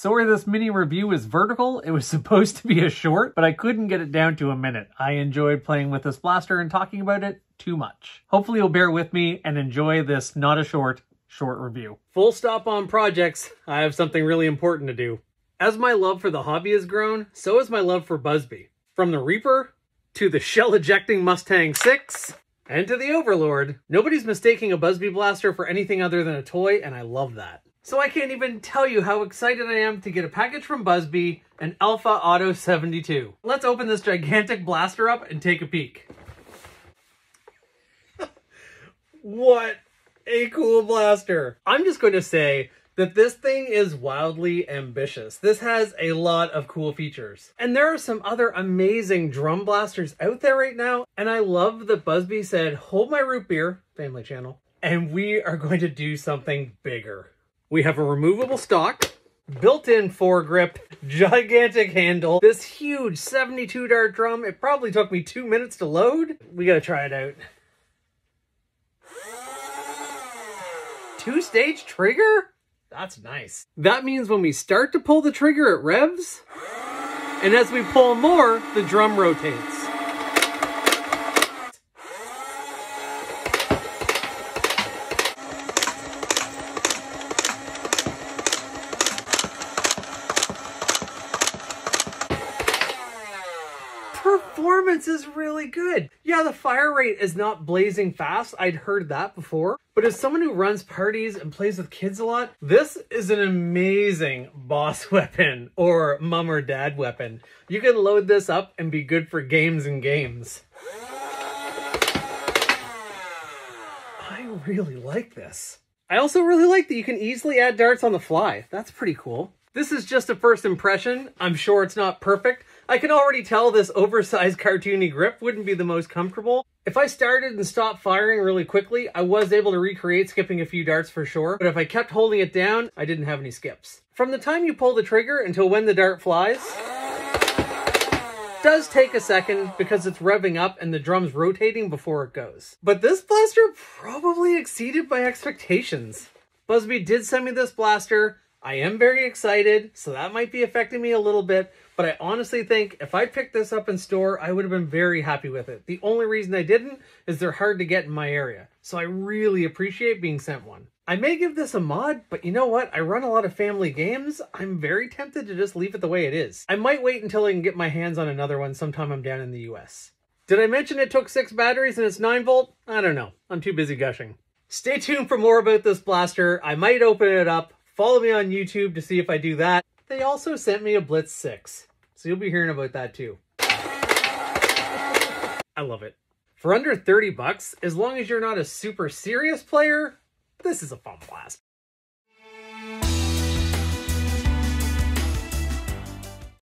Sorry this mini review is vertical. It was supposed to be a short, but I couldn't get it down to a minute. I enjoyed playing with this blaster and talking about it too much. Hopefully you'll bear with me and enjoy this not a short, short review. Full stop on projects. I have something really important to do. As my love for the hobby has grown, so has my love for Buzz Bee. From the Reaper to the shell ejecting Mustang 6 and to the Overlord. Nobody's mistaking a Buzz Bee blaster for anything other than a toy, and I love that. So I can't even tell you how excited I am to get a package from Buzz Bee, an Alpha Auto 72. Let's open this gigantic blaster up and take a peek. what a cool blaster. I'm just going to say that this thing is wildly ambitious. This has a lot of cool features. And there are some other amazing drum blasters out there right now. And I love that Buzz Bee said, hold my root beer, family channel, and we are going to do something bigger. We have a removable stock, built-in foregrip, gigantic handle, this huge 72 dart drum. It probably took me two minutes to load. We gotta try it out. Two-stage trigger? That's nice. That means when we start to pull the trigger, it revs, and as we pull more, the drum rotates. Performance is really good. Yeah, the fire rate is not blazing fast. I'd heard that before. But as someone who runs parties and plays with kids a lot, this is an amazing boss weapon or mom or dad weapon. You can load this up and be good for games and games. I really like this. I also really like that you can easily add darts on the fly. That's pretty cool. This is just a first impression. I'm sure it's not perfect. I can already tell this oversized cartoony grip wouldn't be the most comfortable. If I started and stopped firing really quickly, I was able to recreate skipping a few darts for sure, but if I kept holding it down, I didn't have any skips. From the time you pull the trigger until when the dart flies, does take a second because it's revving up and the drum's rotating before it goes. But this blaster probably exceeded my expectations. Buzz Bee did send me this blaster. I am very excited, so that might be affecting me a little bit, but I honestly think if I picked this up in store, I would have been very happy with it. The only reason I didn't is they're hard to get in my area, so I really appreciate being sent one. I may give this a mod, but you know what? I run a lot of family games. I'm very tempted to just leave it the way it is. I might wait until I can get my hands on another one sometime I'm down in the US. Did I mention it took six batteries and it's 9 volt? I don't know. I'm too busy gushing. Stay tuned for more about this blaster. I might open it up, Follow me on YouTube to see if I do that. They also sent me a Blitz 6, so you'll be hearing about that too. I love it. For under 30 bucks, as long as you're not a super serious player, this is a fun blast.